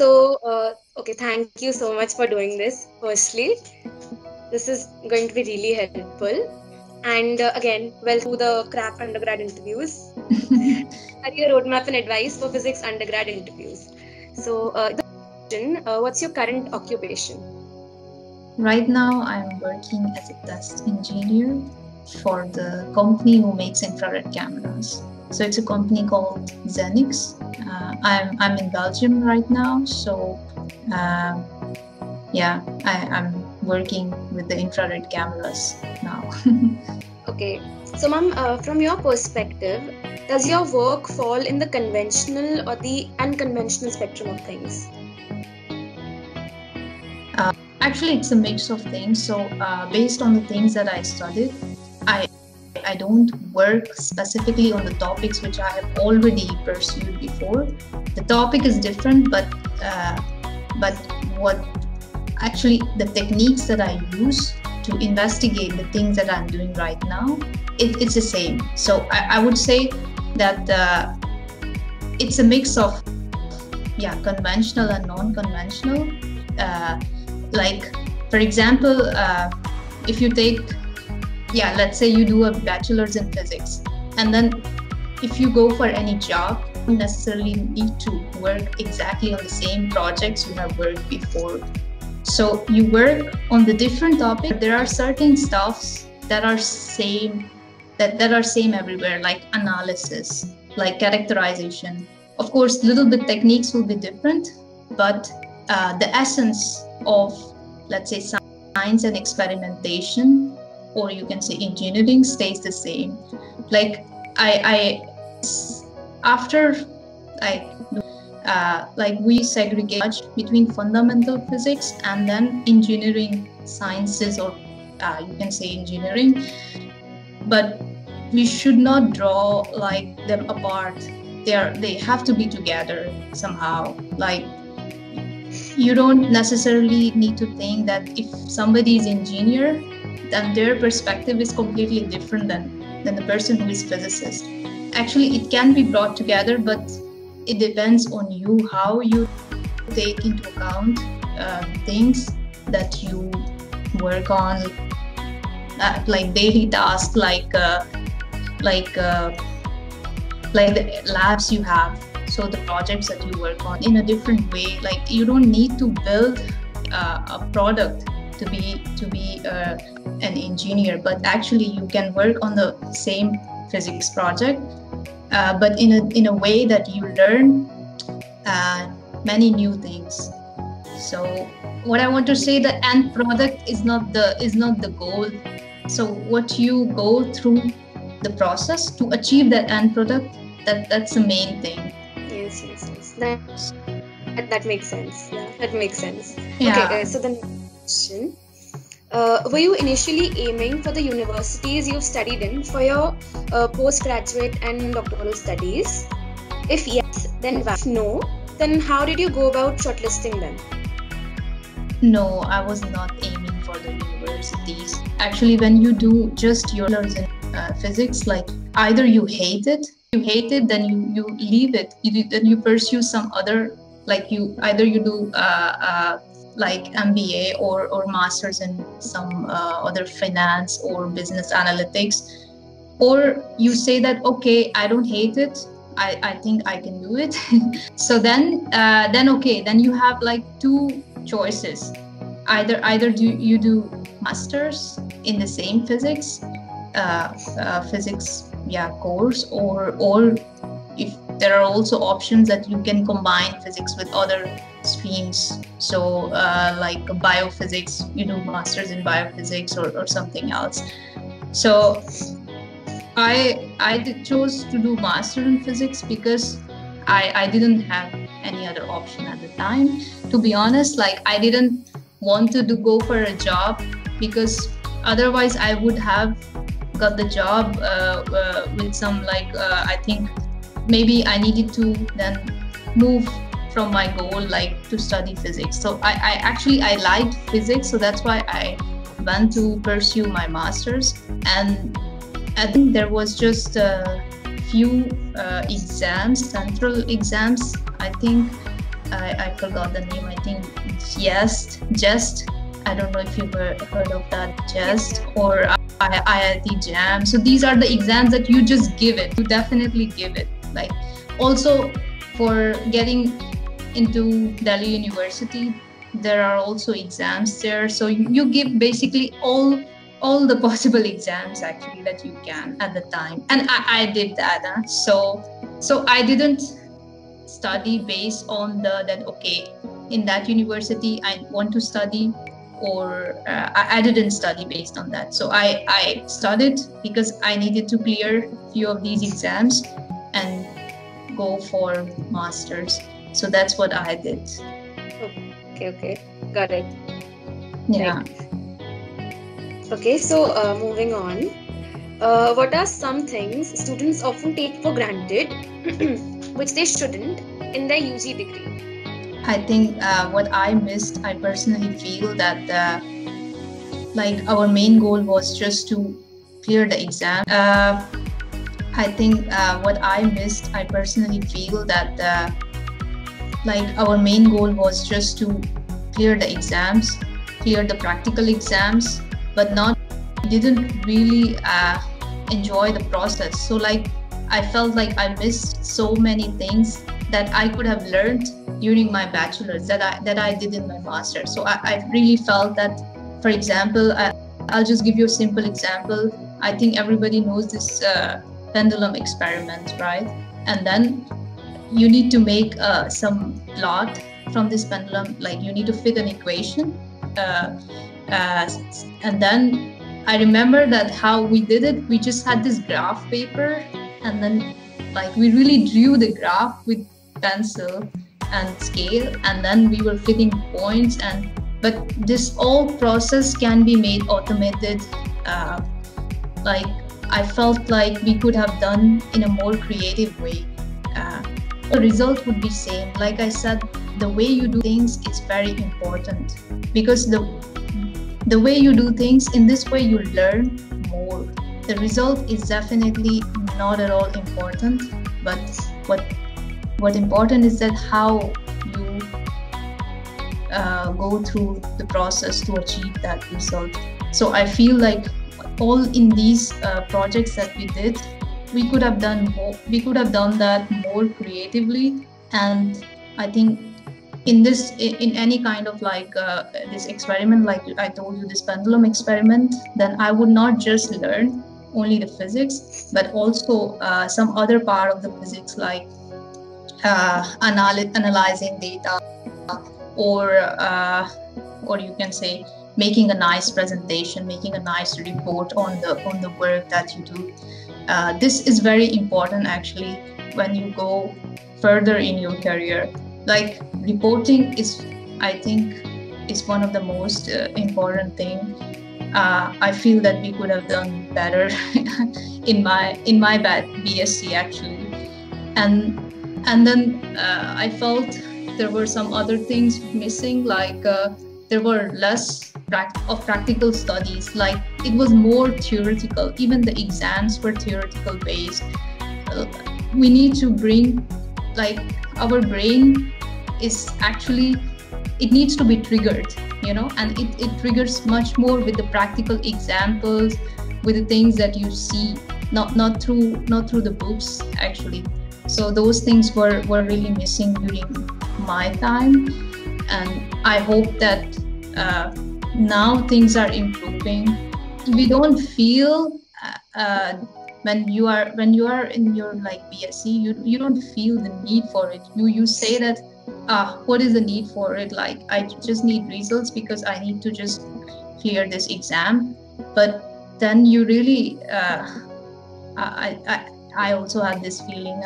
So, uh, okay, thank you so much for doing this. Firstly, this is going to be really helpful. And uh, again, welcome to the crap undergrad interviews, career roadmap and advice for physics undergrad interviews. So, uh, uh, what's your current occupation? Right now, I'm working as a test engineer for the company who makes infrared cameras. So it's a company called Xenics. Uh, I'm I'm in Belgium right now, so uh, yeah, I, I'm working with the infrared cameras now. okay, so ma'am, uh, from your perspective, does your work fall in the conventional or the unconventional spectrum of things? Uh, actually, it's a mix of things. So uh, based on the things that I studied, I I don't work specifically on the topics which I have already pursued before. The topic is different, but uh, but what actually the techniques that I use to investigate the things that I'm doing right now, it, it's the same. So I, I would say that uh, it's a mix of yeah conventional and non-conventional. Uh, like for example, uh, if you take yeah, let's say you do a bachelor's in physics, and then if you go for any job, you necessarily need to work exactly on the same projects you have worked before. So you work on the different topic. There are certain stuffs that are same that, that are same everywhere, like analysis, like characterization. Of course, little bit techniques will be different, but uh, the essence of let's say science and experimentation or you can say engineering stays the same. Like i i after like uh, like we segregate between fundamental physics and then engineering sciences or uh, you can say engineering. But we should not draw like them apart. They are they have to be together somehow. Like you don't necessarily need to think that if somebody is engineer then their perspective is completely different than than the person who is physicist. Actually it can be brought together but it depends on you how you take into account uh, things that you work on uh, like daily tasks like uh, like uh, like the labs you have so the projects that you work on in a different way. Like you don't need to build uh, a product to be to be uh, an engineer but actually you can work on the same physics project uh, but in a in a way that you learn uh, many new things. So what i want to say the end product is not the is not the goal. So what you go through the process to achieve that end product that that's the main thing. Yes yes yes. That, that makes sense. Yeah that makes sense. Yeah. okay uh, so then question uh, were you initially aiming for the universities you've studied in for your uh, postgraduate and doctoral studies? If yes, then why? If no, then how did you go about shortlisting them? No, I was not aiming for the universities. Actually, when you do just your in uh, physics, like either you hate it, you hate it, then you you leave it. You then you pursue some other like you either you do uh, uh like MBA or, or masters in some uh, other finance or business analytics. Or you say that, okay, I don't hate it. I, I think I can do it. so then, uh, then okay, then you have like two choices. Either either do you do masters in the same physics, uh, uh, physics yeah course, or or if there are also options that you can combine physics with other streams. So uh, like biophysics you do masters in biophysics or, or something else. So i i chose to do master in physics because i i didn't have any other option at the time. To be honest like i didn't want to do, go for a job because otherwise i would have got the job uh, uh, with some like uh, i think maybe i needed to then move from my goal like to study physics so I, I actually i liked physics so that's why i went to pursue my masters and i think there was just a few uh, exams central exams i think I, I forgot the name. I think JEST, JEST. I don't know if you've heard of that, JEST or IIT JAM. So these are the exams that you just give it. You definitely give it. Like also for getting into Delhi University, there are also exams there. So you give basically all all the possible exams actually that you can at the time and i, I did that huh? so so i didn't study based on the that okay in that university i want to study or uh, I, didn't study based on that so i i studied because i needed to clear a few of these exams and go for masters so that's what i did okay okay got it yeah right. Okay, so uh, moving on. Uh, what are some things students often take for granted, which they shouldn't, in their UG degree? I think uh, what I missed, I personally feel that uh, like our main goal was just to clear the exam. Uh, I think uh, what I missed, I personally feel that like our main goal was just to clear the exams, clear the practical exams, but not didn't really uh, enjoy the process. So like i felt like i missed so many things that i could have learned during my bachelor's that i that i did in my master's so i, I really felt that for example I, i'll just give you a simple example. I think everybody knows this uh, pendulum experiment right? And then you need to make uh, some plot from this pendulum like you need to fit an equation uh, uh, and then I remember that how we did it, we just had this graph paper and then like we really drew the graph with pencil and scale and then we were fitting points and but this whole process can be made automated uh, like i felt like we could have done in a more creative way the result would be same. Like i said the way you do things is very important because the the way you do things in this way you learn more. The result is definitely not at all important but what what important is that how you uh, go through the process to achieve that result. So i feel like all in these uh, projects that we did we could have done more we could have done that more creatively. And i think in this in any kind of like uh, this experiment like i told you this pendulum experiment then i would not just learn only the physics but also uh, some other part of the physics like uh, anal- analyzing data or uh, or you can say making a nice presentation making a nice report on the on the work that you do uh, this is very important actually when you go further in your career. Like reporting is i think is one of the most uh, important thing. Uh, i feel that we could have done better in my in my bsc actually. And and then uh, i felt there were some other things missing like uh, there were less of practical studies like it was more theoretical. Even the exams were theoretical based. Uh, we need to bring like our brain is actually it needs to be triggered you know? And it, it triggers much more with the practical examples with the things that you see not not through not through the books actually. So those things were were really missing during my time. And i hope that uh, now things are improving we don't feel uh, uh when you are when you are in your like bsc you, you don't feel the need for it. You you say that ah what is the need for it? Like i just need results because i need to just clear this exam. But then you really uh, I, I i also have this feeling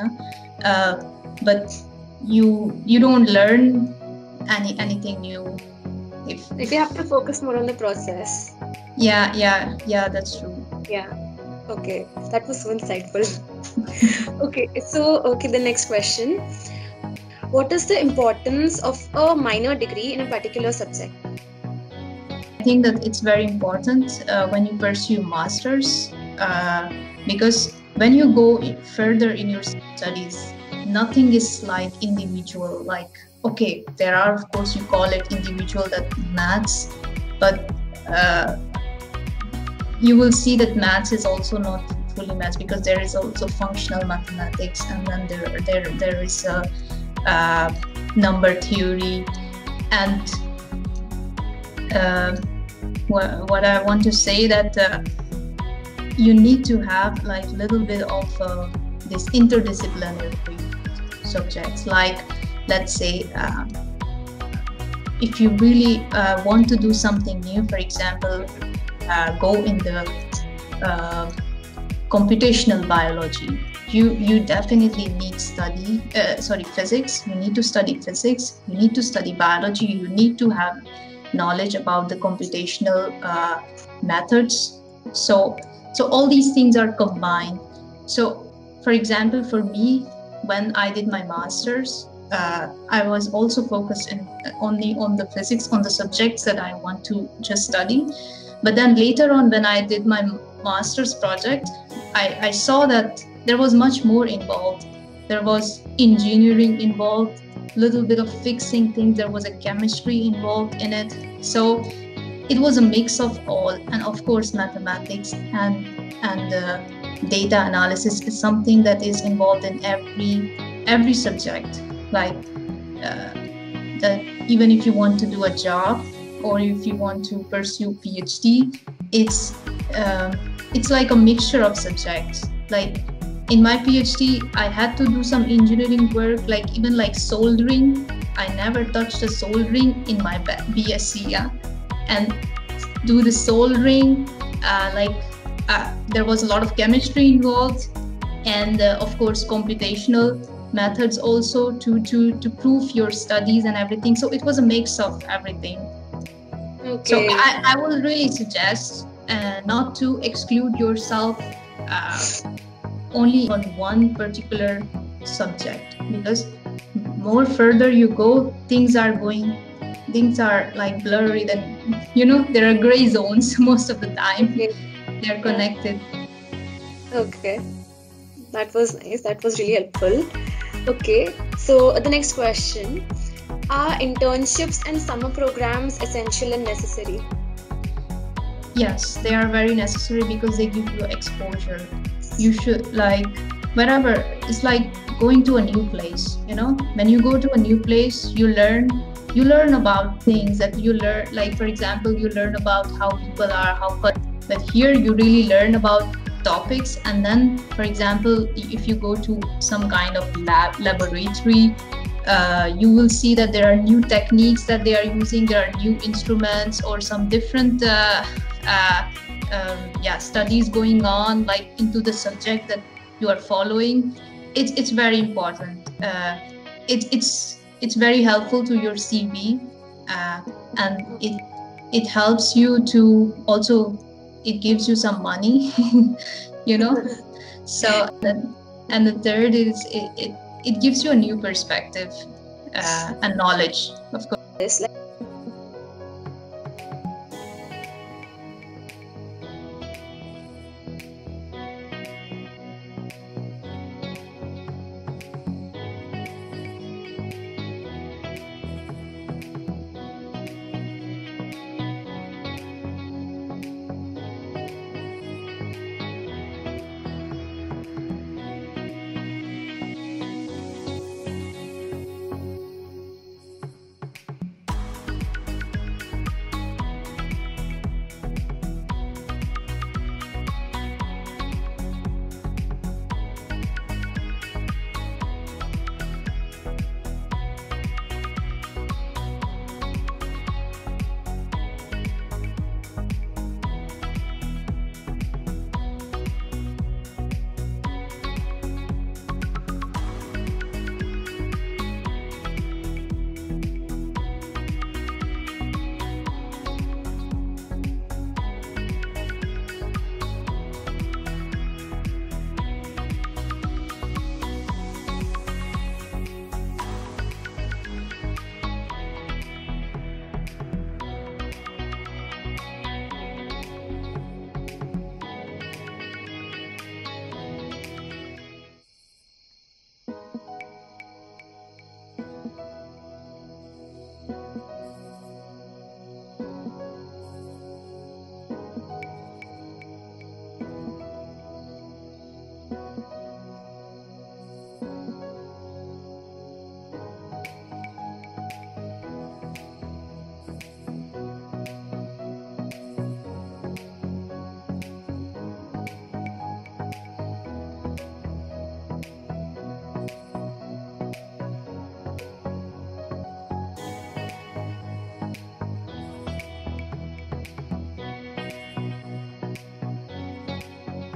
uh, but you you don't learn any anything new if if you have to focus more on the process. Yeah yeah yeah that's true. Yeah. Okay that was so insightful. Okay so okay the next question. What is the importance of a minor degree in a particular subject? I think that it's very important uh, when you pursue masters uh, because when you go further in your studies nothing is like individual like okay, there are of course you call it individual that maths, but uh, you will see that maths is also not fully maths because there is also functional mathematics and then there there there is a uh, number theory. And uh, what, I want to say that uh, you need to have like a little bit of uh, this interdisciplinary subjects like let's say uh, if you really uh, want to do something new for example uh, go in the uh, computational biology you you definitely need study uh, sorry physics. You need to study physics. You need to study biology. You need to have knowledge about the computational uh, methods. So so all these things are combined. So for example for me when i did my masters uh, I was also focused in only on the physics, on the subjects that I want to just study. But then later on, when I did my master's project, I, I saw that there was much more involved. There was engineering involved, little bit of fixing things. There was a chemistry involved in it. So it was a mix of all, and of course, mathematics and and uh, data analysis is something that is involved in every every subject like uh, that even if you want to do a job or if you want to pursue phd it's um, it's like a mixture of subjects. Like in my phd i had to do some engineering work like even like soldering. I never touched a soldering in my bsc yeah. And do the soldering uh, like uh, there was a lot of chemistry involved and uh, of course computational methods also to to to prove your studies and everything. So it was a mix of everything. Okay. so I, I will really suggest uh, not to exclude yourself uh, only on one particular subject because more further you go things are going things are like blurry then you know there are gray zones most of the time. Okay. they're connected. Okay. That was nice. That was really helpful Okay, so the next question Are internships and summer programs essential and necessary? Yes, they are very necessary because they give you exposure. You should, like, wherever, it's like going to a new place, you know? When you go to a new place, you learn you learn about things that you learn like for example you learn about how people are how but here you really learn about topics and then for example if you go to some kind of lab laboratory uh, you will see that there are new techniques that they are using there are new instruments or some different uh, uh, um, yeah studies going on like into the subject that you are following. It's, it's very important. Uh, it, it's it's very helpful to your cv uh, and it it helps you to also it gives you some money you know? So and the third is it, it, it gives you a new perspective uh, and knowledge of course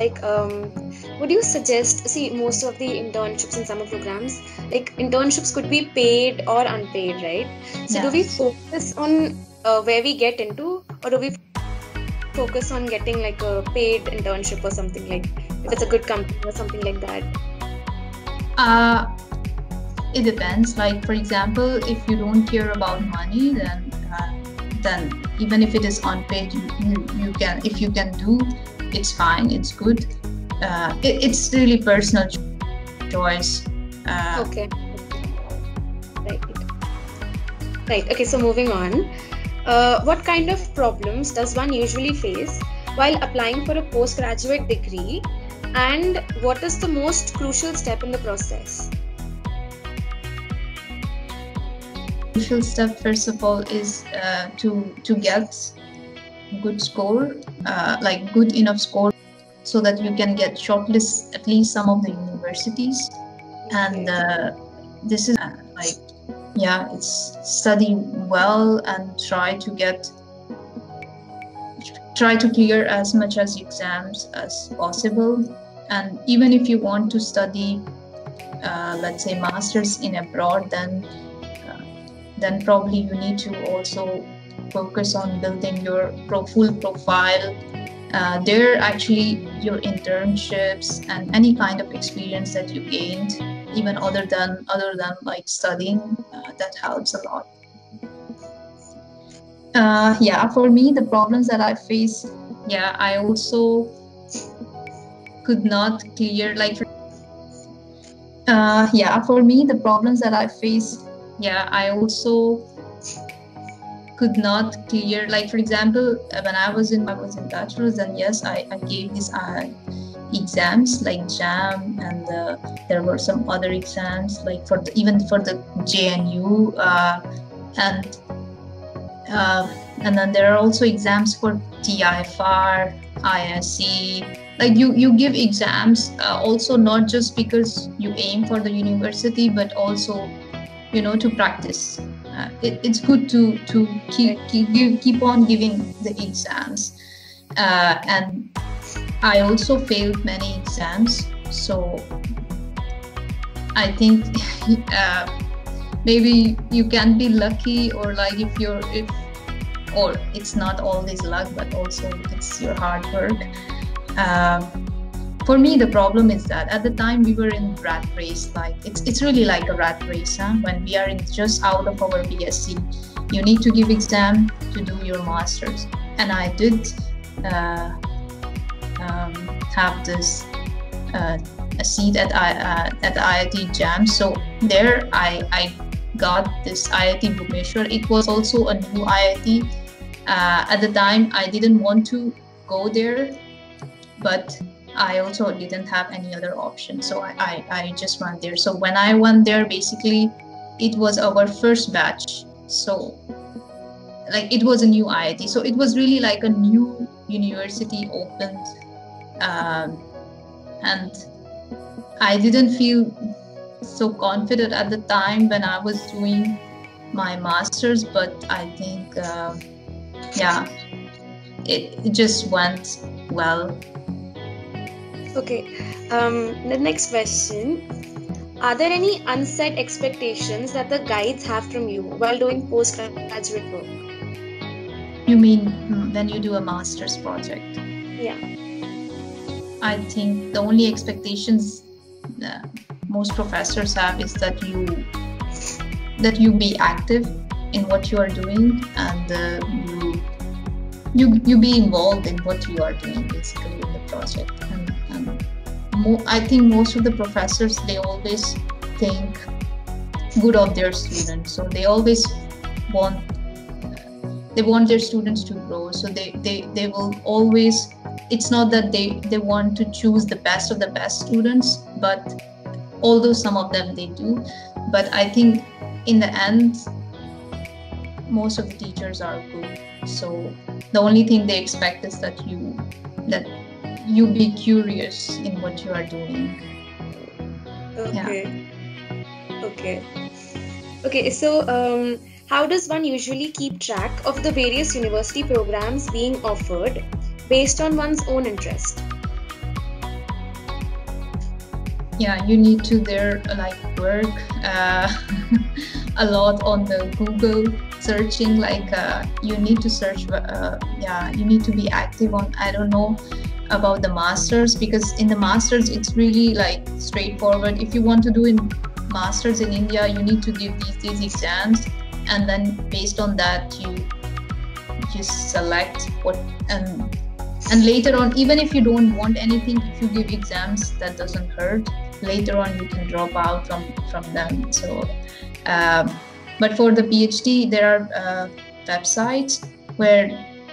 like um, would you suggest see most of the internships in summer programs like internships could be paid or unpaid right? So do we focus on uh, where we get into or do we focus on getting like a paid internship or something like if it's a good company or something like that? Uh it depends. Like for example if you don't care about money then uh, then even if it is unpaid you, you, you can if you can do it's fine it's good. Uh, it, it's really personal choice. Uh, okay. Right. Right. Okay so moving on. Uh, what kind of problems does one usually face while applying for a postgraduate degree? And what is the most crucial step in the process? Crucial step first of all is uh, to to get good score uh, like good enough score so that you can get shortlist at least some of the universities. And uh, this is uh, like yeah it's study well and try to get try to clear as much as exams as possible. And even if you want to study uh, let's say masters in abroad then uh, then probably you need to also focus on building your pro- full profile. Uh, there actually your internships and any kind of experience that you gained even other than other than like studying uh, that helps a lot. Uh, yeah for me the problems that i face yeah i also could not clear like uh, yeah for me the problems that i face yeah i also could not clear like for example when i was in i was in bachelor's then yes i, I gave these uh, exams like jam and uh, there were some other exams like for the, even for the jnu uh, and uh, and then there are also exams for tifr isc like you you give exams uh, also not just because you aim for the university but also you know to practice uh, it, it's good to to keep keep, keep on giving the exams. Uh, and i also failed many exams so i think uh, maybe you can be lucky or like if you're if or it's not always luck but also it's your hard work. Uh, for me the problem is that at the time we were in rat race like it's it's really like a rat race huh? when we are in just out of our bsc you need to give exam to do your masters and i did uh, um, have this uh, a seat at uh, at IIT JAM. So there, I I got this IIT Bhubaneswar. It was also a new IIT. Uh, at the time, I didn't want to go there, but I also didn't have any other option. So I, I, I just went there. So when I went there, basically, it was our first batch. So, like, it was a new IIT. So it was really like a new university opened. Um, and I didn't feel so confident at the time when I was doing my master's, but I think, uh, yeah, it, it just went well Okay. Um, the next question. Are there any unset expectations that the guides have from you while doing postgraduate work? You mean when you do a master's project? Yeah. I think the only expectations most professors have is that you that you be active in what you are doing and uh, you you you be involved in what you are doing basically in the project mo- I think most of the professors they always think good of their students, so they always want they want their students to grow. So they they they will always. It's not that they they want to choose the best of the best students, but although some of them they do, but I think in the end most of the teachers are good so the only thing they expect is that you that you be curious in what you are doing. Okay. Yeah. Okay. Okay, so um, how does one usually keep track of the various university programs being offered based on one's own interest? yeah you need to there like work uh, a lot on the google searching like uh, you need to search uh, yeah you need to be active on i don't know about the masters because in the masters it's really like straightforward. If you want to do in masters in india you need to give these these exams and then based on that you just select what and and later on even if you don't want anything if you give exams that doesn't hurt. Later on you can drop out from from them. So um, but for the phd there are uh, websites where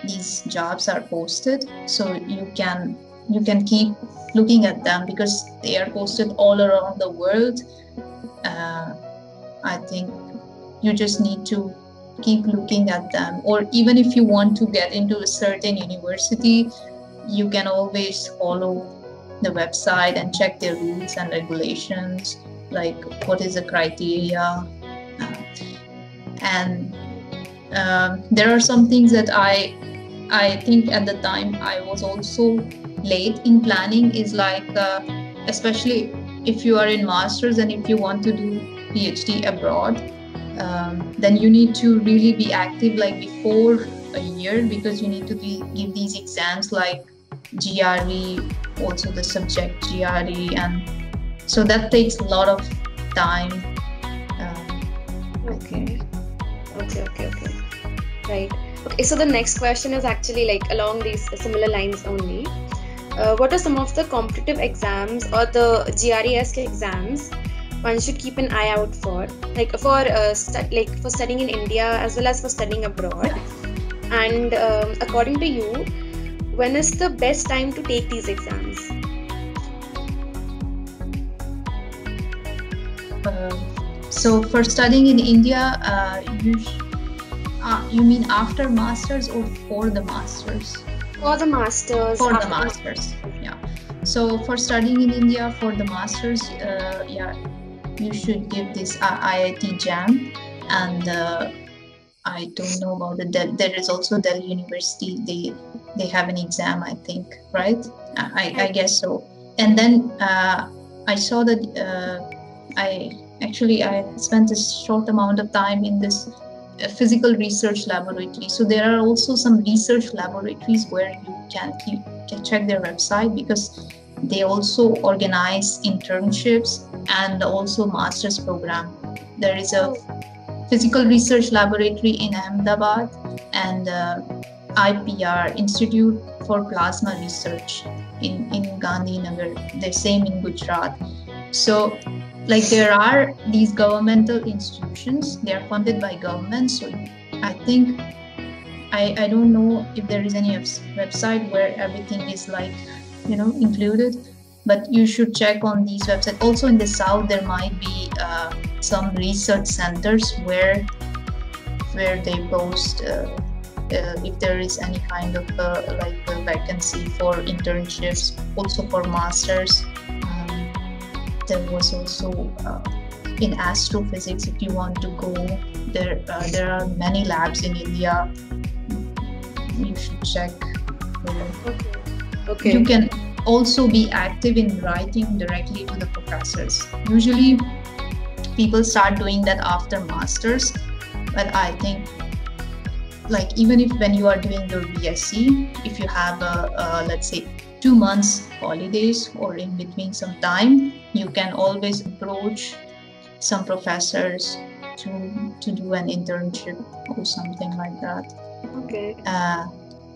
these jobs are posted so you can you can keep looking at them because they are posted all around the world. Uh, i think you just need to keep looking at them. Or even if you want to get into a certain university you can always follow the website and check their rules and regulations like what is the criteria. Uh, and uh, there are some things that i i think at the time i was also late in planning is like uh, especially if you are in masters and if you want to do phd abroad um, then you need to really be active like before a year because you need to be, give these exams like GRE, also the subject GRE, and so that takes a lot of time. Um, okay. Okay. Okay. Okay. Right. Okay. So the next question is actually like along these similar lines only. Uh, what are some of the competitive exams or the GRES exams one should keep an eye out for like for uh, like for studying in india as well as for studying abroad and um, according to you when is the best time to take these exams uh, so for studying in india uh, you uh, you mean after masters or for the masters? For the masters for the masters yeah. So for studying in india for the masters uh, yeah you should give this uh, IIT JAM. And uh, I don't know about the Del- there is also Delhi University they they have an exam I think right? I, I guess so. And then uh, I saw that uh, I actually I spent a short amount of time in this physical research laboratory so there are also some research laboratories where you can keep can check their website because they also organize internships and also master's program. There is a physical research laboratory in Ahmedabad and uh, IPR Institute for Plasma Research in in Gandhinagar. The same in Gujarat. So like there are these governmental institutions. They are funded by government. So i think i i don't know if there is any website where everything is like you know included but you should check on these websites. Also in the south there might be uh, some research centers where where they post uh, uh, if there is any kind of uh, like vacancy for internships also for masters there was also uh, in astrophysics if you want to go there uh, there are many labs in india. You should check. Okay. Okay. You can also be active in writing directly to the professors. Usually people start doing that after masters but i think like even if when you are doing your bsc if you have a, a let's say two months holidays or in between some time you can always approach some professors to to do an internship or something like that. Okay. Uh,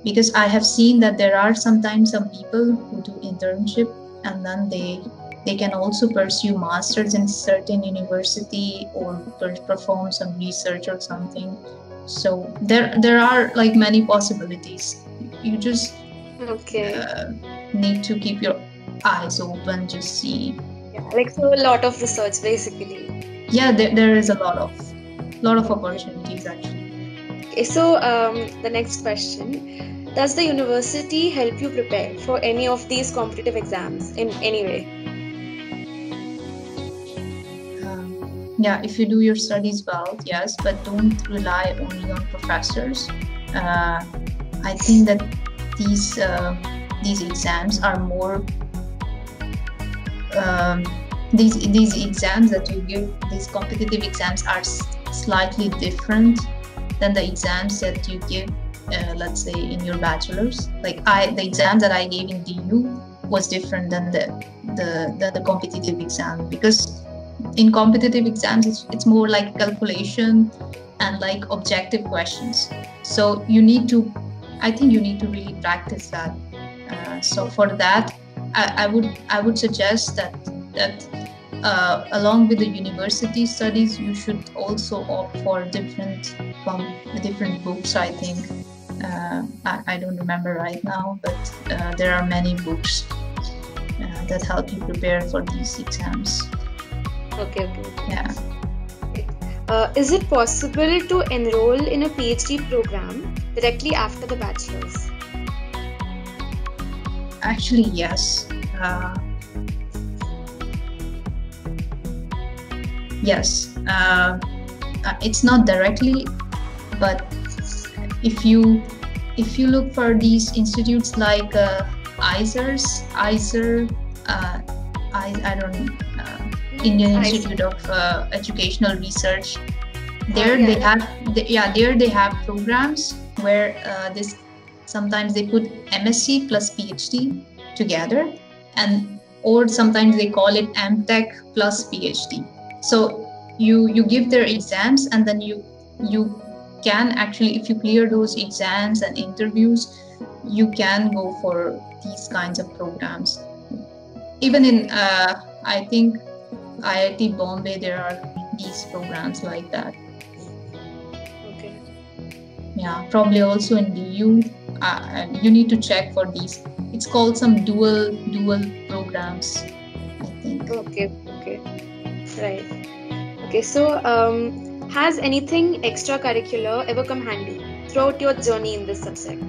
because I have seen that there are sometimes some people who do internship and then they they can also pursue masters in certain university or perform some research or something. So there there are like many possibilities. You just okay. uh, need to keep your eyes open just see yeah, like so a lot of research basically yeah there, there is a lot of lot of opportunities actually okay so um, the next question does the university help you prepare for any of these competitive exams in any way? Um, yeah, if you do your studies well, yes, but don't rely only on professors. Uh, I think that these uh, these exams are more um, these these exams that you give these competitive exams are slightly different than the exams that you give uh, let's say in your bachelor's. Like i the exam that i gave in du was different than the the the, the competitive exam because in competitive exams it's, it's more like calculation and like objective questions. So you need to i think you need to really practice that uh, so for that I, I would i would suggest that that uh, along with the university studies, you should also opt for different from different books. I think uh, I, I, don't remember right now, but uh, there are many books uh, that help you prepare for these exams. Okay. Okay. Yeah. Uh, is it possible to enroll in a PhD program directly after the bachelor's? Actually, yes. Uh, yes uh, uh, it's not directly but if you if you look for these institutes like uh, IISERs, IISER, uh, I, I don't uh, Indian Institute of uh, Educational Research. There oh, yeah. they have, they, yeah, there they have programs where uh, this sometimes they put MSc plus PhD together, and or sometimes they call it MTech plus PhD so you you give their exams and then you you can actually if you clear those exams and interviews you can go for these kinds of programs. Even in uh, i think iit bombay there are these programs like that. Okay. Yeah probably also in du uh, you need to check for these it's called some dual dual programs i think okay okay Right. Okay, so um, has anything extracurricular ever come handy throughout your journey in this subject?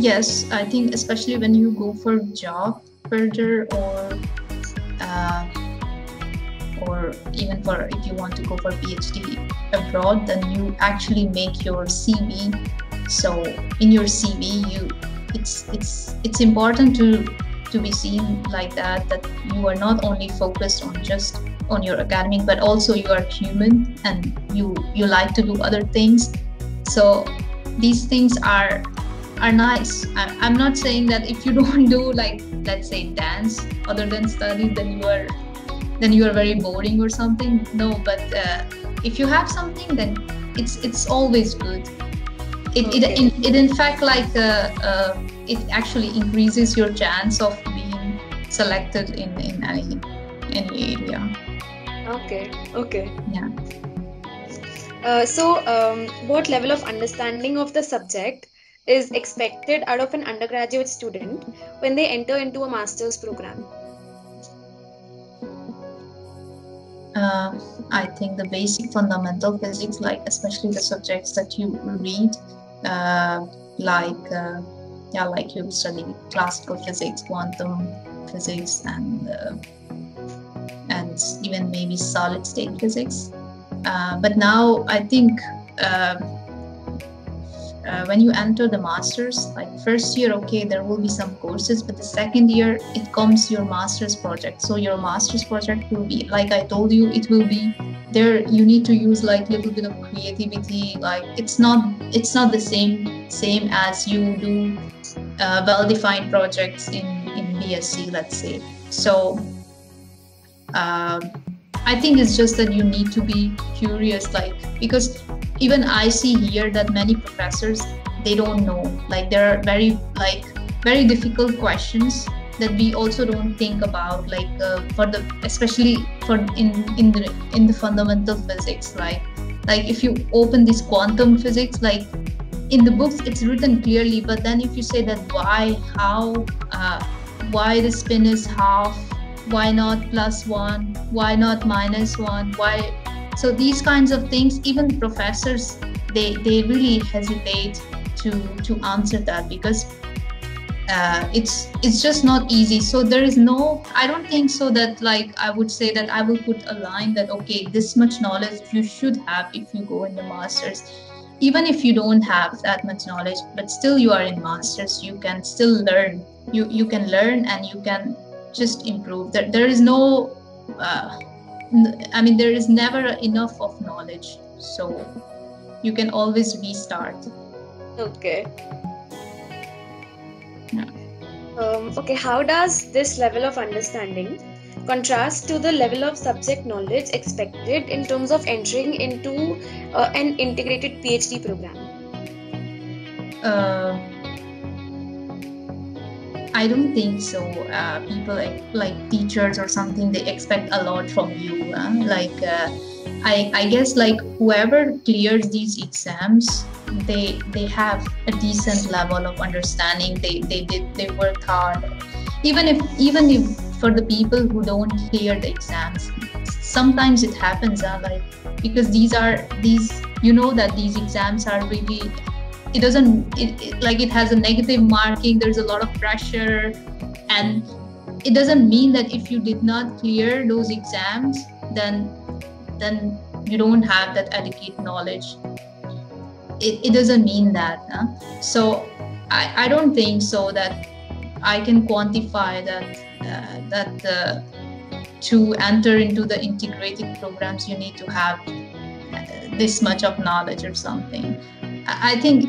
Yes, I think especially when you go for job further or uh, even for if you want to go for PhD abroad, then you actually make your CV. So in your CV, you it's it's it's important to to be seen like that that you are not only focused on just on your academic but also you are human and you you like to do other things so these things are are nice i'm not saying that if you don't do like let's say dance other than study then you are then you are very boring or something no but uh, if you have something then it's it's always good it, okay. it, it, it in fact like uh, uh, it actually increases your chance of being selected in, in any any area. Okay. Okay. Yeah. Uh, so, um, what level of understanding of the subject is expected out of an undergraduate student when they enter into a master's program? Uh, I think the basic fundamental physics, like especially the subjects that you read, uh, like uh, yeah, like you study classical physics, quantum physics, and uh, and even maybe solid state physics. Uh, but now I think uh, when you enter the masters, like first year, okay, there will be some courses, but the second year it comes your master's project. So your master's project will be, like I told you, it will be there. You need to use like a little bit of creativity. Like it's not it's not the same same as you do uh, well-defined projects in in BSc, let's say. So. Uh, I think it's just that you need to be curious, like because even I see here that many professors they don't know. Like there are very like very difficult questions that we also don't think about like uh, for the especially for in in the in the fundamental physics like like if you open this quantum physics like in the books it's written clearly but then if you say that why how uh, why the spin is half why not plus one? Why not minus one? Why? So these kinds of things even professors they they really hesitate to to answer that because uh, it's it's just not easy. So there is no i don't think so that like i would say that i will put a line that okay this much knowledge you should have if you go in the masters. Even if you don't have that much knowledge but still you are in masters you can still learn. You you can learn and you can just improve. There, there is no uh, i mean there is never enough of knowledge. So you can always restart. Okay. Yeah. um, okay how does this level of understanding contrast to the level of subject knowledge expected in terms of entering into uh, an integrated phd program? Uh, I don't think so. Uh, people like like teachers or something they expect a lot from you. Uh? Like uh, I I guess like whoever clears these exams, they they have a decent level of understanding. They they did they, work hard. Even if even if for the people who don't clear the exams, sometimes it happens. Uh, like because these are these you know that these exams are really it doesn't it, it, like it has a negative marking there's a lot of pressure and it doesn't mean that if you did not clear those exams then then you don't have that adequate knowledge it, it doesn't mean that huh? so I, I don't think so that i can quantify that uh, that uh, to enter into the integrated programs you need to have this much of knowledge or something I think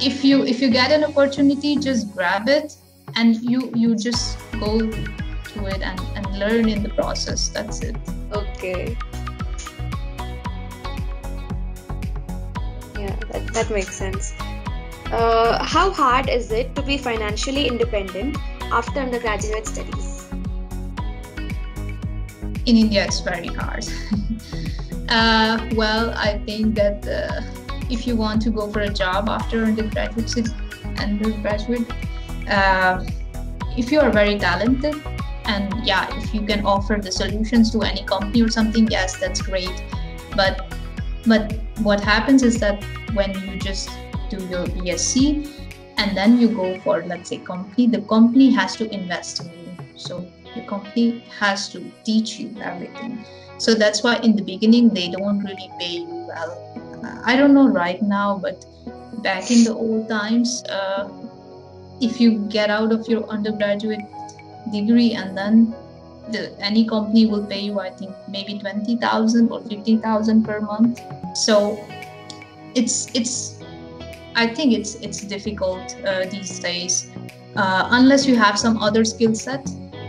if you if you get an opportunity, just grab it and you you just go to it and, and learn in the process. That's it. Okay. Yeah, that, that makes sense. Uh, how hard is it to be financially independent after undergraduate studies? In India, it's very hard. uh, well, I think that uh, if you want to go for a job after undergraduate and undergraduate uh, if you are very talented and yeah if you can offer the solutions to any company or something yes that's great. But but what happens is that when you just do your bsc and then you go for let's say company the company has to invest in you. So the company has to teach you everything so that's why in the beginning they don't really pay you well I don't know right now, but back in the old times, uh, if you get out of your undergraduate degree and then the, any company will pay you, I think maybe twenty thousand or fifty thousand per month. So it's it's I think it's it's difficult uh, these days uh, unless you have some other skill set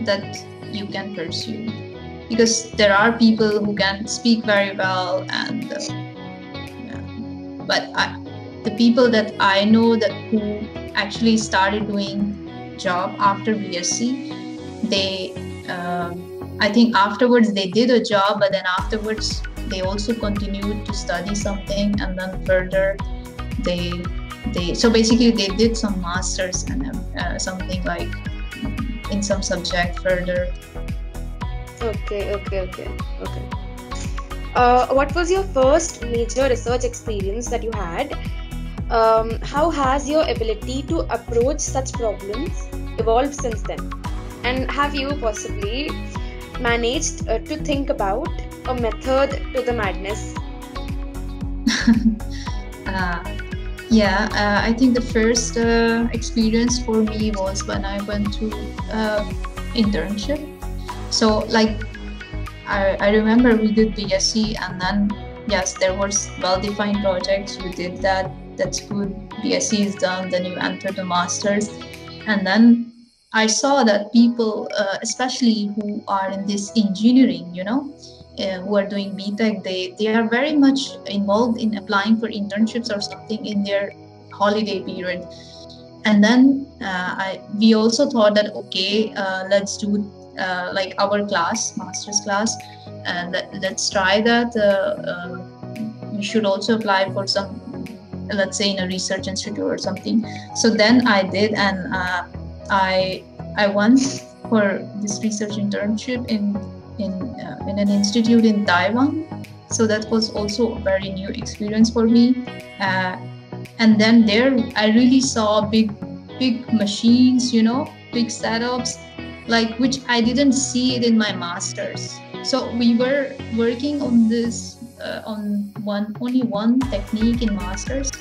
that you can pursue because there are people who can speak very well and uh, but I, the people that I know that who actually started doing job after BSc, they um, I think afterwards they did a job, but then afterwards they also continued to study something, and then further they they so basically they did some masters and uh, something like in some subject further. Okay, okay, okay, okay. Uh, what was your first major research experience that you had? Um, how has your ability to approach such problems evolved since then? And have you possibly managed uh, to think about a method to the madness? uh, yeah, uh, I think the first uh, experience for me was when I went to uh, internship. So, like I, I remember we did BSc and then yes, there was well-defined projects. You did that. That's good. BSc is done. Then you enter the masters, and then I saw that people, uh, especially who are in this engineering, you know, uh, who are doing BTech, they they are very much involved in applying for internships or something in their holiday period. And then uh, I we also thought that okay, uh, let's do uh, like our class, master's class, and let's try that. Uh, uh, we should also apply for some, let's say, in a research institute or something. So then I did, and I I went for this research internship in in uh, in an institute in Taiwan. So that was also a very new experience for me. Uh, and then there, I really saw big big machines, you know, big setups, like which I didn't see it in my masters. So we were working on this uh, on one only one technique in masters.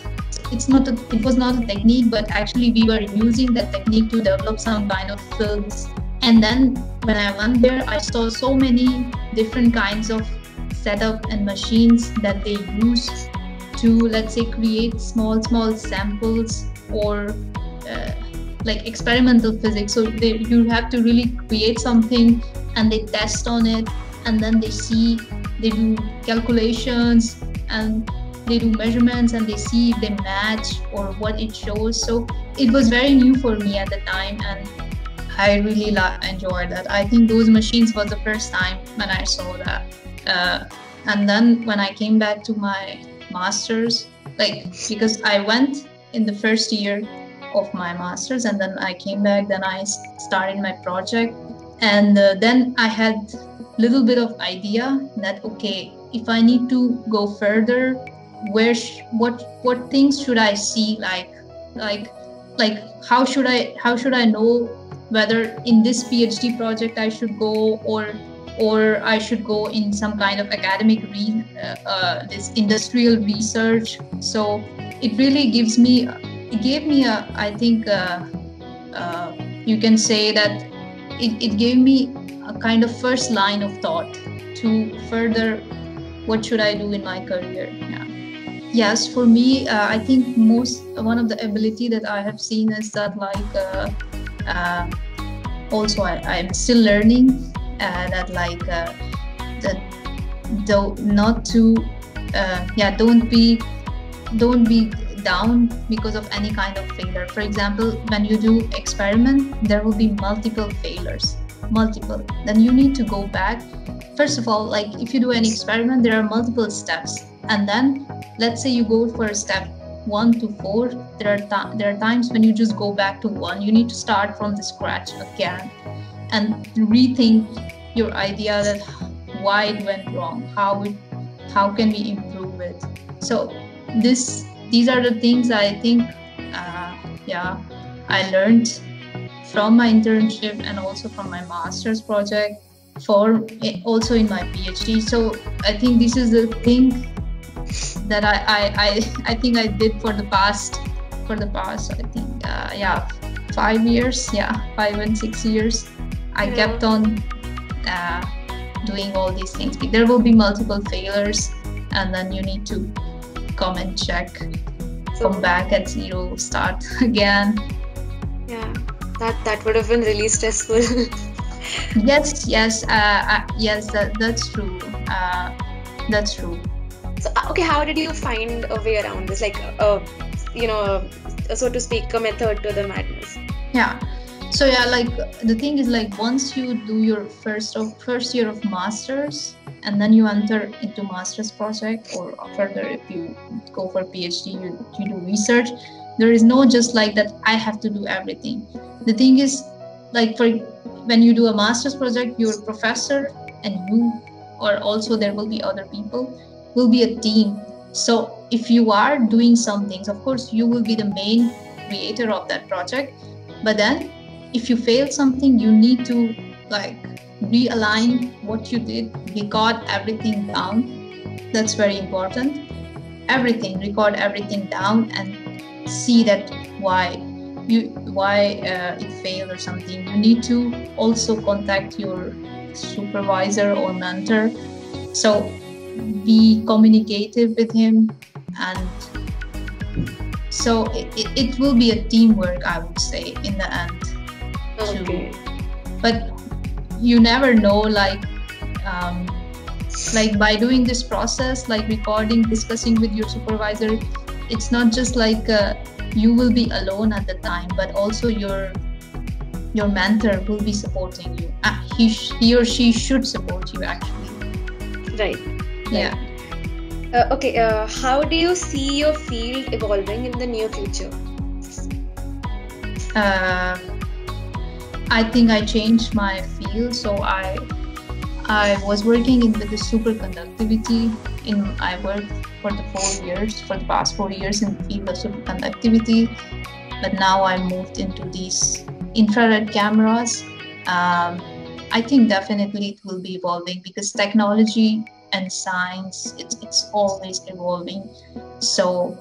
It's not a, it was not a technique, but actually we were using that technique to develop some kind of films and then when i went there i saw so many different kinds of setup and machines that they use to let's say create small small samples or uh, like experimental physics. So they, you have to really create something and they test on it and then they see they do calculations and they do measurements and they see if they match or what it shows. So it was very new for me at the time and i really enjoyed that. I think those machines was the first time when i saw that. Uh, and then when i came back to my master's like because i went in the first year of my master's and then i came back then i started my project. And uh, then i had little bit of idea that okay if i need to go further where sh- what what things should i see like like like how should i how should i know whether in this phd project i should go or or i should go in some kind of academic re- uh, uh, this industrial research? So it really gives me it gave me a i think uh, uh you can say that it, it gave me a kind of first line of thought to further what should i do in my career. Yeah. Yes for me uh, i think most one of the ability that i have seen is that like uh, uh, also I, am still learning that like that don't not to yeah don't be don't be down because of any kind of failure. For example when you do experiment there will be multiple failures. Multiple. Then you need to go back. First of all like if you do an experiment there are multiple steps. And then let's say you go for step one to four there are th- there are times when you just go back to one. You need to start from the scratch again and rethink your idea that why it went wrong how it how can we improve it. So this these are the things i think uh, yeah i learned from my internship and also from my master's project for eh, also in my phd so i think this is the thing that I, I, I, I think I did for the past for the past I think uh, yeah five years yeah five and six years I yeah. kept on uh, doing all these things there will be multiple failures and then you need to come and check come back at zero start again yeah that that would have been really stressful yes yes uh, uh, yes that, that's true uh, that's true so, uh, okay, how did you find a way around this? Like, uh, you know, so to speak, a method to the madness. Yeah. So yeah, like the thing is, like once you do your first of first year of masters, and then you enter into master's project, or further, if you go for PhD, you, you do research. There is no just like that. I have to do everything. The thing is, like for when you do a master's project, your professor and you, or also there will be other people will be a team. So if you are doing some things, of course, you will be the main creator of that project. But then if you fail something, you need to like realign what you did, record everything down. That's very important. Everything, record everything down and see that why you why uh, it failed or something. You need to also contact your supervisor or mentor. So be communicative with him and so it, it will be a teamwork i would say in the end okay. but you never know like um, like by doing this process like recording discussing with your supervisor it's not just like uh, you will be alone at the time but also your your mentor will be supporting you. Uh, he, he or she should support you actually. Right. Yeah. Uh, okay uh, how do you see your field evolving in the near future? Uh, i think i changed my field so i i was working in with the superconductivity in i worked for the four years for the past four years in the field of superconductivity but now i moved into these infrared cameras. Um, i think definitely it will be evolving because technology and science it's, it's always evolving. So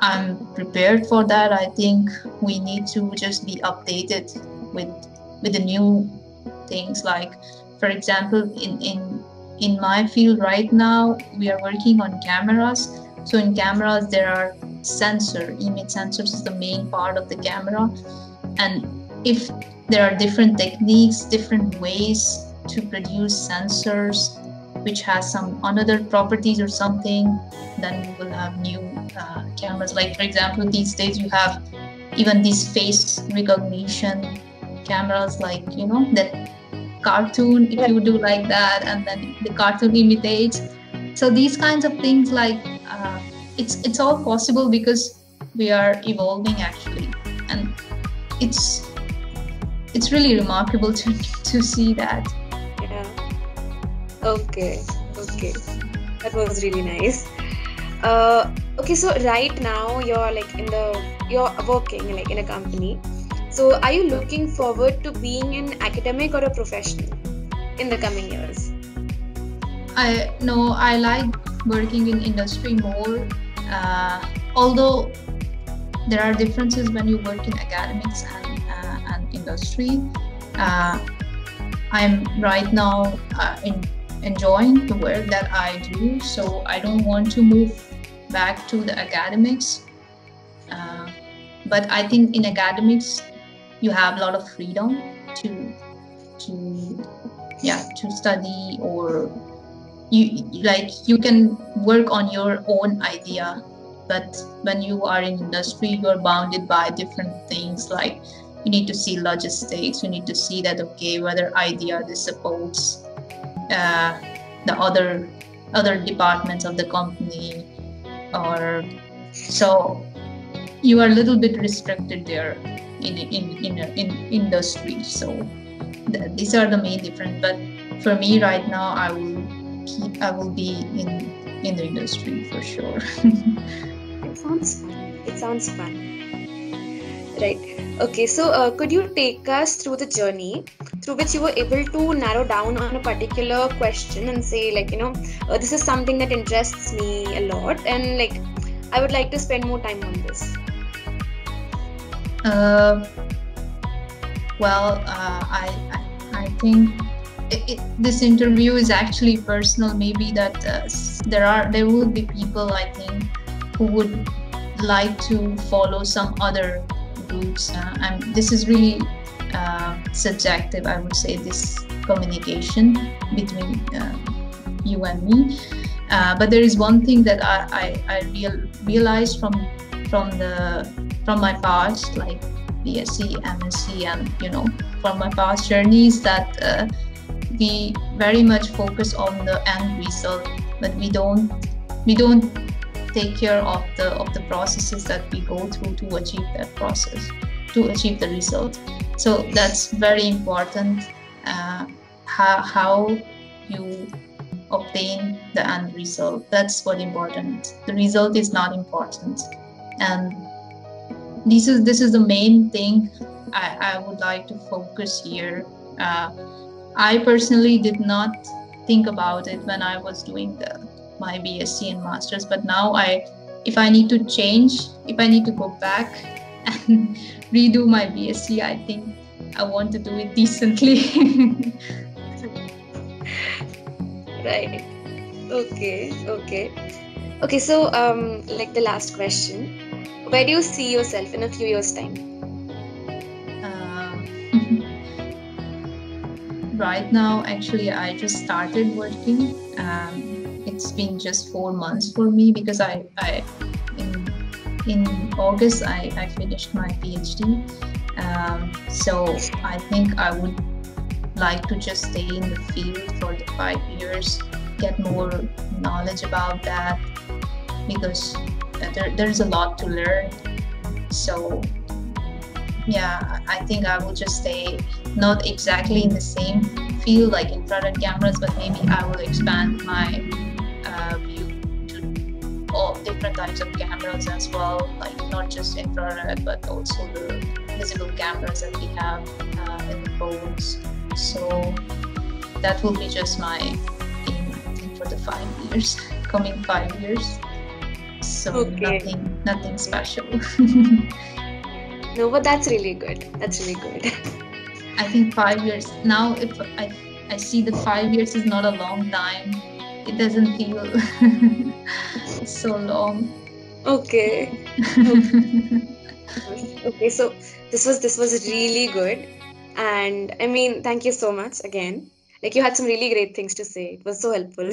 i'm prepared for that. I think we need to just be updated with with the new things. Like for example in in in my field right now we are working on cameras. So in cameras there are sensor image sensors is the main part of the camera. And if there are different techniques different ways to produce sensors which has some another properties or something then we will have new uh, cameras. Like for example these days you have even these face recognition cameras like you know that cartoon if you do like that and then the cartoon imitates. So these kinds of things like uh, it's it's all possible because we are evolving actually. And it's it's really remarkable to to see that. Yeah. Okay. Okay. That was really nice. Uh, okay so right now you're like in the you're working like in a company so are you looking forward to being an academic or a professional in the coming years? I no i like working in industry more uh, although there are differences when you work in academics and, uh, and industry. Uh, i'm right now uh, in, enjoying the work that i do so i don't want to move back to the academics. Uh, but i think in academics you have a lot of freedom to to yeah to study or you like you can work on your own idea but when you are in industry you're bounded by different things like you need to see logistics you need to see that okay whether idea this supports uh, the other other departments of the company or so you are a little bit restricted there in in in, in industry. So th- these are the main difference but for me right now i will keep i will be in in the industry for sure. It sounds it sounds fun. Right. Okay so uh, could you take us through the journey through which you were able to narrow down on a particular question and say like you know uh, this is something that interests me a lot and like i would like to spend more time on this uh, well uh, I, I, I think it, it, this interview is actually personal. Maybe that uh, there are there will be people i think who would like to follow some other uh, and this is really uh, subjective i would say this communication between uh, you and me. Uh, but there is one thing that i i, I real, realized from from the from my past like bsc msc and you know from my past journeys that uh, we very much focus on the end result but we don't we don't take care of the of the processes that we go through to achieve that process to achieve the result. So that's very important uh, how, how you obtain the end result. That's what important. The result is not important. And this is this is the main thing i, I would like to focus here. Uh, i personally did not think about it when i was doing the my bsc and masters but now i if i need to change if i need to go back and redo my bsc i think i want to do it decently. Right. Okay okay. Okay so um like the last question where do you see yourself in a few years time? Uh, right now actually i just started working. Um, it's been just four months for me because i, I in, in august I, I finished my phd um, so i think i would like to just stay in the field for the five years get more knowledge about that because there, there's a lot to learn. So yeah i think i will just stay not exactly in the same field like infrared cameras but maybe i will expand my uh, view to all different types of cameras as well like not just infrared but also the visible cameras that we have uh, in the phones. So that will be just my aim for the five years coming five years so Okay. nothing nothing special no but that's really good that's really good I think five years now. If I I see that five years is not a long time, it doesn't feel so long. Okay. okay. So this was this was really good, and I mean, thank you so much again. Like you had some really great things to say. It was so helpful.